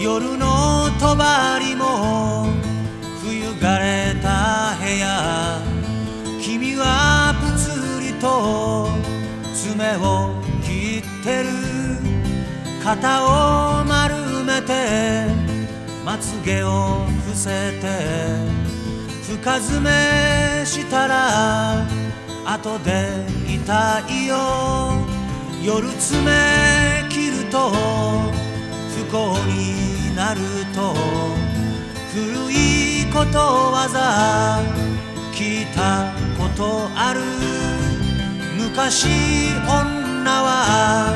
夜のとばりも冬がれた部屋。君はぷつりと爪を切ってる。肩を丸めてまつげを伏せて。深爪したら後で痛いよ。夜爪なると古いことわざ聞いたことある。昔女は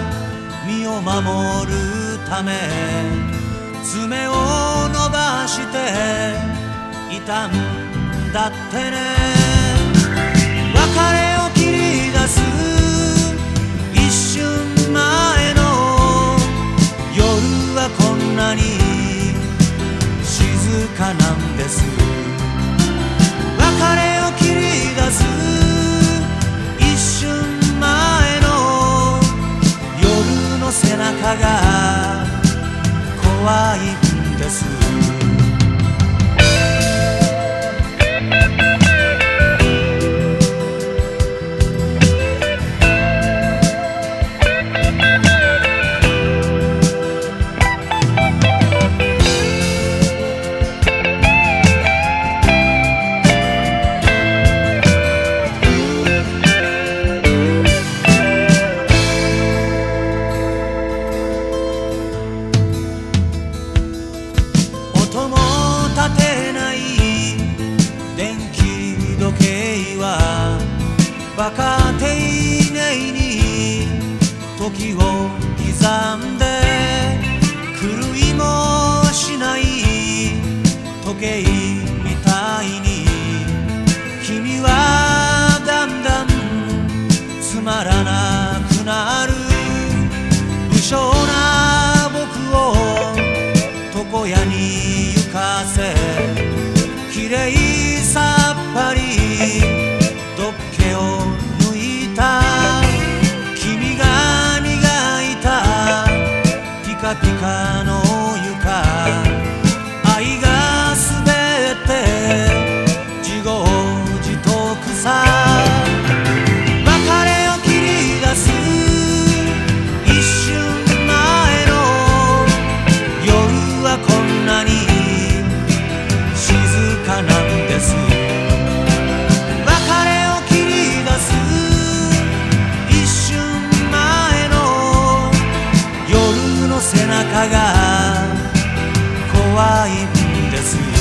身を守るため爪を伸ばしていたんだってね。別れを切り出す。一瞬前の夜の背中が怖いんです。分かっていないに時を刻んで狂いもしない時計みたいに。君はだんだんつまらない。你看 bleiben, dass wir.